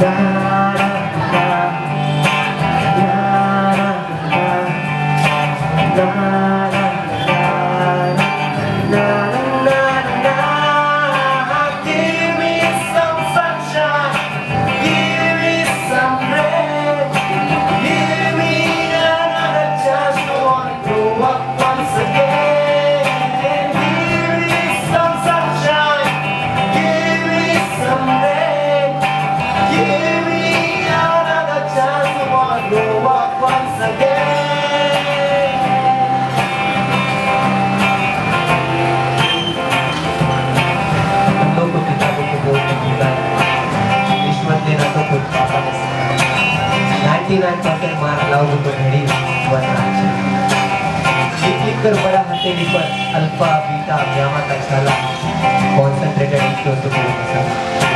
Gracias. grow up once again. Ang loob ng kitabo ko buong nagiban. Ishmat din ako kung papanas. 99% मार लाओगे तो घड़ी बनना चाहिए एक लिख कर बड़ा हथेली पर अल्फा बीटा गामा का छाला कॉन्सेंट्रेटेड इक्वल टू मेरे साथ